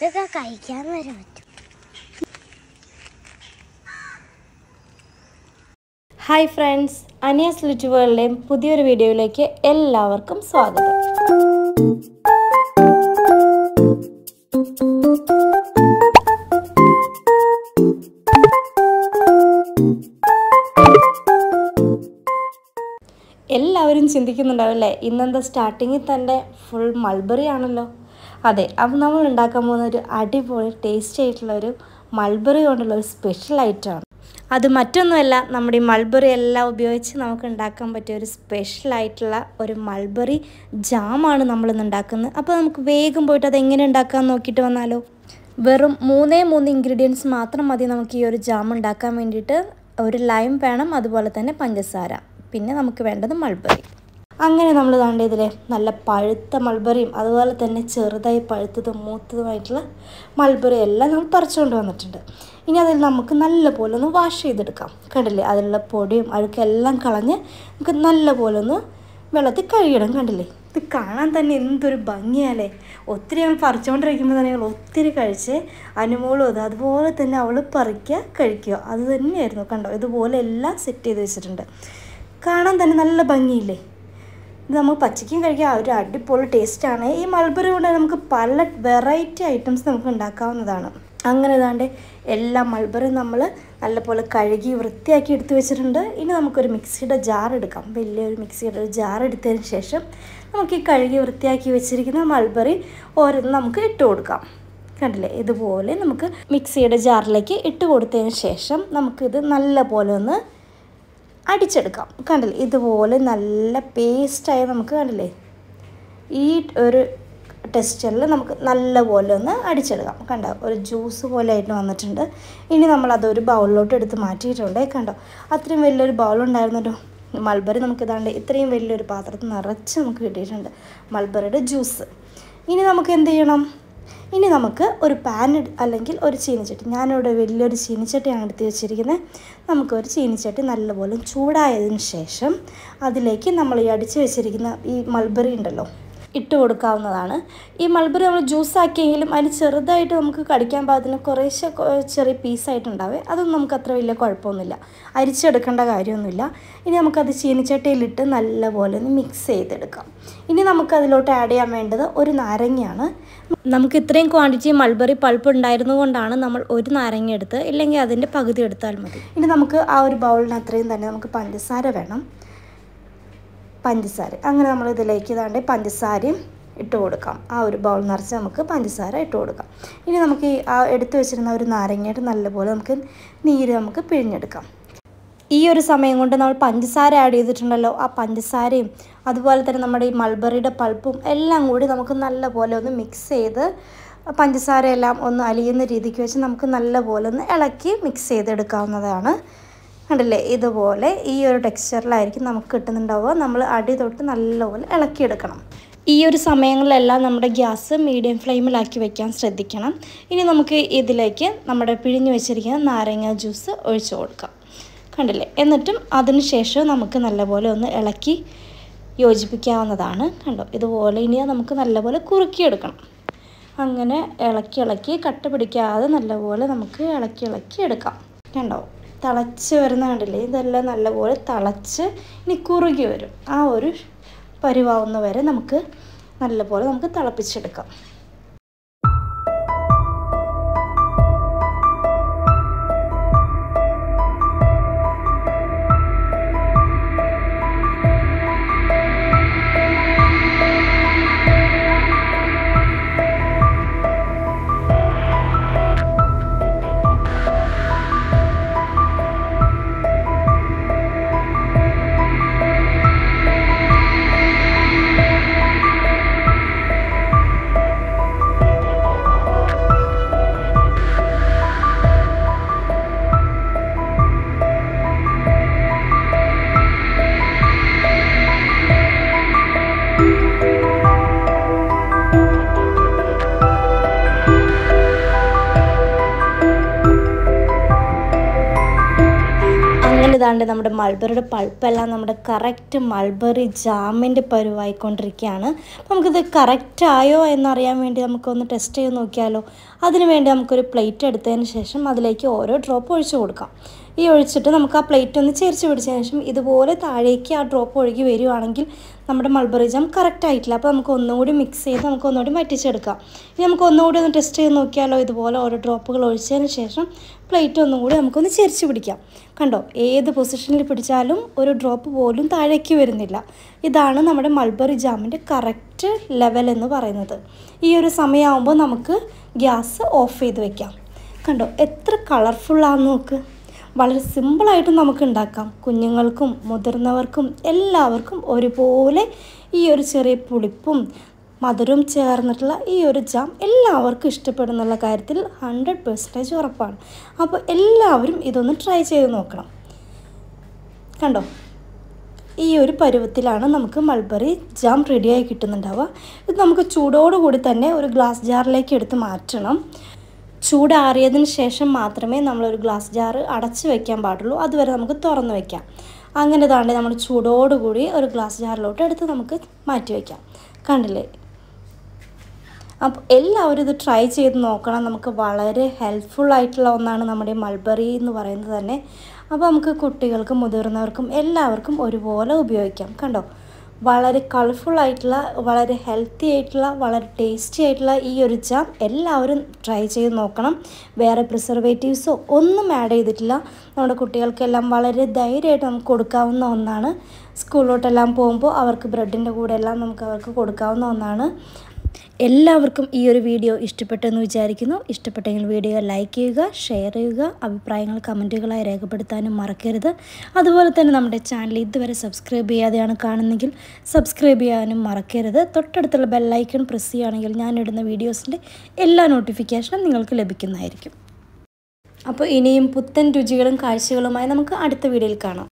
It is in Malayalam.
ഇതൊക്കെ കഴിക്കാൻ വരെ പറ്റും ഹായ് ഫ്രണ്ട്സ് അനിയസ് ലിറ്റ് വേൾഡിലെയും പുതിയൊരു വീഡിയോയിലേക്ക് എല്ലാവർക്കും സ്വാഗതം. എല്ലാവരും ചിന്തിക്കുന്നുണ്ടാവില്ലേ ഇന്നെന്താ സ്റ്റാർട്ടിങ്ങിൽ തന്നെ ഫുൾ മൾബറി ആണല്ലോ. അതെ അപ്പം നമ്മൾ ഉണ്ടാക്കാൻ പോകുന്ന ഒരു അടിപൊളി ടേസ്റ്റ് ആയിട്ടുള്ള ഒരു മൾബറി കൊണ്ടുള്ള ഒരു സ്പെഷ്യൽ ഐറ്റമാണ് അത് മറ്റൊന്നുമല്ല നമ്മുടെ ഈ മൾബറി എല്ലാം ഉപയോഗിച്ച് നമുക്ക് ഉണ്ടാക്കാൻ പറ്റിയ ഒരു സ്പെഷ്യൽ ആയിട്ടുള്ള ഒരു മൾബറി ജാമാണ് നമ്മളിന്ന് ഉണ്ടാക്കുന്നത്. അപ്പോൾ നമുക്ക് വേഗം പോയിട്ട് അത് എങ്ങനെ ഉണ്ടാക്കാൻ നോക്കിയിട്ട് വന്നാലോ? വെറും മൂന്നേ മൂന്ന് ഇൻഗ്രീഡിയൻസ് മാത്രം മതി നമുക്ക് ഈ ഒരു ജാം ഉണ്ടാക്കാൻ വേണ്ടിയിട്ട്. ഒരു ലൈം വേണം അതുപോലെ തന്നെ പഞ്ചസാര. പിന്നെ നമുക്ക് വേണ്ടത് മൾബറി അങ്ങനെ നമ്മൾ ദാണ്ട ഇതിലെ നല്ല പഴുത്ത മൾബറിയും അതുപോലെ തന്നെ ചെറുതായി പഴുത്തതും മൂത്തതുമായിട്ടുള്ള മൾബറി എല്ലാം നമ്മൾ പറിച്ചുകൊണ്ട് വന്നിട്ടുണ്ട്. ഇനി അതിൽ നമുക്ക് നല്ലപോലെ ഒന്ന് വാഷ് ചെയ്തെടുക്കാം. കണ്ടില്ലേ? അതിലുള്ള പൊടിയും അഴുക്കെല്ലാം കളഞ്ഞ് നമുക്ക് നല്ലപോലെ ഒന്ന് വെള്ളത്തിൽ കഴുകിയിടാം കണ്ടില്ലേ? ഇത് കാണാൻ തന്നെ എന്തൊരു ഭംഗിയാലേ. ഒത്തിരി ഞങ്ങൾ പറിച്ചുകൊണ്ടിരിക്കുമ്പോൾ തന്നെ ഞങ്ങൾ ഒത്തിരി കഴിച്ച് അനുമോളും അത് അതുപോലെ തന്നെ അവൾ പറിക്കുക കഴിക്കുക. അത് തന്നെയായിരുന്നു കണ്ടോ? ഇതുപോലെ എല്ലാം സെറ്റ് ചെയ്ത് വെച്ചിട്ടുണ്ട്. കാണാൻ തന്നെ നല്ല ഭംഗിയില്ലേ? ഇത് നമ്മൾ പച്ചയ്ക്കും കഴിക്കാം ഒരു അടിപൊളി ടേസ്റ്റാണ് ഈ മൾബറി കൊണ്ട് നമുക്ക് പല വെറൈറ്റി ഐറ്റംസ് നമുക്ക് ഉണ്ടാക്കാവുന്നതാണ്. അങ്ങനെ ഇതാണ്ട് എല്ലാ മൾബറിയും നമ്മൾ നല്ലപോലെ കഴുകി വൃത്തിയാക്കി എടുത്തു വെച്ചിട്ടുണ്ട്. ഇനി നമുക്കൊരു മിക്സിയുടെ ജാർ എടുക്കാം. വലിയൊരു മിക്സിയുടെ ഒരു ജാർ എടുത്തതിന് ശേഷം നമുക്ക് ഈ കഴുകി വൃത്തിയാക്കി വെച്ചിരിക്കുന്ന മൾബറി ഓരോന്ന് നമുക്ക് ഇട്ട് കൊടുക്കാം. കണ്ടില്ലേ? ഇതുപോലെ നമുക്ക് മിക്സിയുടെ ജാറിലേക്ക് ഇട്ട് കൊടുത്തതിന് ശേഷം നമുക്കിത് നല്ല പോലെ ഒന്ന് അടിച്ചെടുക്കാം. കണ്ടില്ലേ? ഇതുപോലെ നല്ല പേസ്റ്റായി നമുക്ക് കണ്ടില്ലേ? ഈ ഒരു ടെക്സ്ചറിൽ നമുക്ക് നല്ല പോലെ ഒന്ന് അടിച്ചെടുക്കാം. കണ്ടോ? ഒരു ജ്യൂസ് പോലെ ആയിട്ട് വന്നിട്ടുണ്ട്. ഇനി നമ്മൾ അതൊരു ബൗളിലോട്ട് എടുത്ത് മാറ്റിയിട്ടുണ്ട്. കണ്ടോ? അത്രയും വലിയൊരു ബൗൾ ഉണ്ടായിരുന്നല്ലോ. മൾബറി നമുക്ക് ഇതാണ്ട് ഇത്രയും വലിയൊരു പാത്രത്തിൽ നിറച്ച് നമുക്ക് കിട്ടിയിട്ടുണ്ട് മൾബറിയുടെ ജ്യൂസ് ഇനി നമുക്ക് എന്ത് ചെയ്യണം? ഇനി നമുക്ക് ഒരു പാൻ അല്ലെങ്കിൽ ഒരു ചീനിച്ചട്ടി. ഞാനിവിടെ വലിയൊരു ചീനിച്ചട്ടിയാണ് എടുത്ത് വെച്ചിരിക്കുന്നത് നമുക്കൊരു ചീനിച്ചട്ടി നല്ലപോലെ ചൂടായതിന് ശേഷം അതിലേക്ക് നമ്മൾ ഈ അടിച്ച് വെച്ചിരിക്കുന്ന ഈ മൾബറി ഉണ്ടല്ലോ ഇട്ട് കൊടുക്കാവുന്നതാണ്. ഈ മൾബറി നമ്മൾ ജ്യൂസ് ആക്കിയെങ്കിലും അതിന് ചെറുതായിട്ട് നമുക്ക് കടിക്കാൻ പാകത്തിന് കുറേശ്ശെ ചെറിയ പീസായിട്ടുണ്ടാവേ അതൊന്നും നമുക്ക് അത്ര വലിയ കുഴപ്പമൊന്നുമില്ല. അരിച്ചെടുക്കേണ്ട കാര്യമൊന്നുമില്ല. ഇനി നമുക്കത് ചീനിച്ചട്ടിയിലിട്ട് നല്ലപോലെ ഒന്ന് മിക്സ് ചെയ്തെടുക്കാം. ഇനി നമുക്ക് അതിലോട്ട് ആഡ് ചെയ്യാൻ വേണ്ടത് ഒരു നാരങ്ങയാണ്. നമുക്ക് ഇത്രയും ക്വാണ്ടിറ്റി മൾബറി പൾപ്പ് ഉണ്ടായിരുന്നുകൊണ്ടാണ് നമ്മൾ ഒരു നാരങ്ങ എടുത്ത് ഇല്ലെങ്കിൽ അതിന്റെ പകുതി എടുത്താൽ മതി. ഇനി നമുക്ക് ആ ഒരു ബൗളിന് അത്രയും തന്നെ നമുക്ക് പഞ്ചസാര വേണം. പഞ്ചസാര. അങ്ങനെ നമ്മൾ ഇതിലേക്ക് ഇതാണ്ട് പഞ്ചസാരയും ഇട്ട് കൊടുക്കാം. ആ ഒരു ബൗൾ നിറച്ച് നമുക്ക് പഞ്ചസാര ഇട്ട് കൊടുക്കാം. ഇനി നമുക്ക് ഈ ആ എടുത്തു വെച്ചിരുന്ന ഒരു നാരങ്ങയുടെ നല്ലപോലെ നമുക്ക് നീര് നമുക്ക് പിഴിഞ്ഞെടുക്കാം. ഈ ഒരു സമയം കൊണ്ട് നമ്മൾ പഞ്ചസാര ആഡ് ചെയ്തിട്ടുണ്ടല്ലോ ആ പഞ്ചസാരയും അതുപോലെ തന്നെ നമ്മുടെ ഈ മൾബറിയുടെ പൾപ്പും എല്ലാം കൂടി നമുക്ക് നല്ലപോലെ ഒന്ന് മിക്സ് ചെയ്ത് പഞ്ചസാരയെല്ലാം ഒന്ന് അലിയുന്ന രീതിക്ക് വെച്ച് നമുക്ക് നല്ലപോലെ ഒന്ന് ഇളക്കി മിക്സ് ചെയ്തെടുക്കാവുന്നതാണ് കണ്ടില്ലേ? ഇതുപോലെ ഈ ഒരു ടെക്സ്ചറിലായിരിക്കും നമുക്ക് കിട്ടുന്നുണ്ടാവുക. നമ്മൾ അടി തൊട്ട് നല്ലപോലെ ഇളക്കിയെടുക്കണം. ഈ ഒരു സമയങ്ങളിലെല്ലാം നമ്മുടെ ഗ്യാസ് മീഡിയം ഫ്ലെയിമിലാക്കി വെക്കാൻ ശ്രദ്ധിക്കണം. ഇനി നമുക്ക് ഇതിലേക്ക് നമ്മുടെ പിഴിഞ്ഞു വെച്ചിരിക്കുന്ന നാരങ്ങ ജ്യൂസ് ഒഴിച്ചു കൊടുക്കാം. കണ്ടില്ലേ? എന്നിട്ടും അതിനുശേഷം നമുക്ക് നല്ലപോലെ ഒന്ന് ഇളക്കി യോജിപ്പിക്കാവുന്നതാണ്. കണ്ടോ? ഇതുപോലെ ഇനി നമുക്ക് നല്ലപോലെ കുറുക്കിയെടുക്കണം. അങ്ങനെ ഇളക്കി ഇളക്കി കട്ട പിടിക്കാതെ നല്ലപോലെ നമുക്ക് ഇളക്കി ഇളക്കി എടുക്കാം. കണ്ടോ? തിളച്ച് വരുന്ന കണ്ടില്ലേ? ഇതെല്ലാം നല്ലപോലെ തിളച്ച് ഇനി കുറുകി വരും. ആ ഒരു പരിവാവുന്ന വരെ നമുക്ക് നല്ലപോലെ നമുക്ക് തിളപ്പിച്ചെടുക്കാം. ഇതാണ്ട് നമ്മുടെ മൾബറിയുടെ പൾപ്പെല്ലാം നമ്മുടെ കറക്റ്റ് മൾബറി ജാമിന്റെ പരുവായിക്കൊണ്ടിരിക്കുകയാണ്. നമുക്കിത് കറക്റ്റ് ആയോ എന്നറിയാൻ വേണ്ടി നമുക്കൊന്ന് ടെസ്റ്റ് ചെയ്ത് നോക്കിയാലോ? അതിനുവേണ്ടി നമുക്കൊരു പ്ലേറ്റ് എടുത്തതിന് ശേഷം അതിലേക്ക് ഓരോ ഡ്രോപ്പ് ഒഴിച്ചു കൊടുക്കാം. ഈ ഒഴിച്ചിട്ട് നമുക്ക് ആ പ്ലേറ്റ് ഒന്ന് ചേർച്ച് പിടിച്ച ശേഷം ഇതുപോലെ താഴേക്ക് ആ ഡ്രോപ്പ് ഒഴുകി വരികയാണെങ്കിൽ നമ്മുടെ മൾബറി ജാം കറക്റ്റ് ആയിട്ടില്ല. അപ്പോൾ നമുക്ക് ഒന്നുകൂടി മിക്സ് ചെയ്ത് നമുക്ക് ഒന്നുകൂടി വറ്റിച്ചെടുക്കാം. ഇനി നമുക്ക് ഒന്നുകൂടി ഒന്ന് ടെസ്റ്റ് ചെയ്ത് നോക്കിയാലോ ഇതുപോലെ ഓരോ ഡ്രോപ്പുകൾ ഒഴിച്ചതിന് ശേഷം പ്ലേറ്റ് ഒന്നുകൂടി നമുക്കൊന്ന് ചേർച്ച് പിടിക്കാം. കണ്ടോ? ഏത് പൊസിഷനിൽ പിടിച്ചാലും ഒരു ഡ്രോപ്പ് പോലും താഴേക്ക് വരുന്നില്ല. ഇതാണ് നമ്മുടെ മൾബറി ജാമിന്റെ കറക്റ്റ് ലെവൽ എന്ന് പറയുന്നത്. ഈ ഒരു സമയമാകുമ്പോൾ നമുക്ക് ഗ്യാസ് ഓഫ് ചെയ്ത് വയ്ക്കാം കണ്ടോ? എത്ര കളർഫുള്ളാന്ന് നോക്ക്. വളരെ സിമ്പിളായിട്ട് നമുക്ക് ഉണ്ടാക്കാം കുഞ്ഞുങ്ങൾക്കും മുതിർന്നവർക്കും എല്ലാവർക്കും ഒരുപോലെ ഈ ഒരു ചെറിയ പുളിപ്പും മധുരവും ചേർന്നിട്ടുള്ള ഈ ഒരു ജാം എല്ലാവർക്കും ഇഷ്ടപ്പെടുന്നുള്ള കാര്യത്തിൽ ഹൺഡ്രഡ് പെർസെന്റേജ് ഉറപ്പാണ്. അപ്പോൾ എല്ലാവരും ഇതൊന്ന് ട്രൈ ചെയ്ത് നോക്കണം. കണ്ടോ? ഈ ഒരു പരുവത്തിലാണ് നമുക്ക് മൾബറി ജാം റെഡിയായി കിട്ടുന്നുണ്ടാവുക. ഇത് നമുക്ക് ചൂടോടുകൂടി തന്നെ ഒരു ഗ്ലാസ് ജാറിലേക്ക് എടുത്ത് മാറ്റണം. ചൂടാറിയതിന് ശേഷം മാത്രമേ നമ്മളൊരു ഗ്ലാസ് ജാറ് അടച്ച് വെക്കാൻ പാടുള്ളൂ. അതുവരെ നമുക്ക് തുറന്ന് വെക്കാം. അങ്ങനെ താണ്ടി നമ്മൾ ചൂടോടുകൂടി ഒരു ഗ്ലാസ് ജാറിലോട്ട് എടുത്ത് നമുക്ക് മാറ്റി വയ്ക്കാം കണ്ടില്ലേ? അപ്പോൾ എല്ലാവരും ഇത് ട്രൈ ചെയ്ത് നോക്കണം. നമുക്ക് വളരെ ഹെൽപ്ഫുൾ ആയിട്ടുള്ള ഒന്നാണ് നമ്മുടെ മൾബറി എന്ന് പറയുന്നത് തന്നെ. അപ്പോൾ നമുക്ക് കുട്ടികൾക്കും മുതിർന്നവർക്കും എല്ലാവർക്കും ഒരുപോലെ ഉപയോഗിക്കാം. കണ്ടോ? വളരെ കളർഫുൾ ആയിട്ടുള്ള വളരെ ഹെൽത്തി ആയിട്ടുള്ള വളരെ ടേസ്റ്റി ആയിട്ടുള്ള ഈ ഒരു ജാം എല്ലാവരും ട്രൈ ചെയ്ത് നോക്കണം. വേറെ പ്രിസർവേറ്റീവ്സോ ഒന്നും ആഡ് ചെയ്തിട്ടില്ല. നമ്മുടെ കുട്ടികൾക്കെല്ലാം വളരെ ധൈര്യമായിട്ട് നമുക്ക് കൊടുക്കാവുന്ന ഒന്നാണ്. സ്കൂളിലോട്ടെല്ലാം പോകുമ്പോൾ അവർക്ക് ബ്രെഡിന്റെ കൂടെ എല്ലാം നമുക്ക് അവർക്ക് കൊടുക്കാവുന്ന ഒന്നാണ്. എല്ലാവർക്കും ഈ ഒരു വീഡിയോ ഇഷ്ടപ്പെട്ടെന്ന് വിചാരിക്കുന്നു. ഇഷ്ടപ്പെട്ടെങ്കിൽ വീഡിയോ ലൈക്ക് ചെയ്യുക ഷെയർ ചെയ്യുക അഭിപ്രായങ്ങൾ കമന്റുകളായി രേഖപ്പെടുത്താനും മറക്കരുത്. അതുപോലെ തന്നെ നമ്മുടെ ചാനൽ ഇതുവരെ സബ്സ്ക്രൈബ് ചെയ്യാതെയാണ് കാണുന്നെങ്കിൽ സബ്സ്ക്രൈബ് ചെയ്യാനും മറക്കരുത്. തൊട്ടടുത്തുള്ള ബെല്ലൈക്കൺ പ്രസ് ചെയ്യുകയാണെങ്കിൽ ഞാനിടുന്ന വീഡിയോസിന്റെ എല്ലാ നോട്ടിഫിക്കേഷനും നിങ്ങൾക്ക് ലഭിക്കുന്നതായിരിക്കും. അപ്പോൾ ഇനിയും പുത്തൻ രുചികളും കാഴ്ചകളുമായി നമുക്ക് അടുത്ത വീഡിയോയിൽ കാണാം.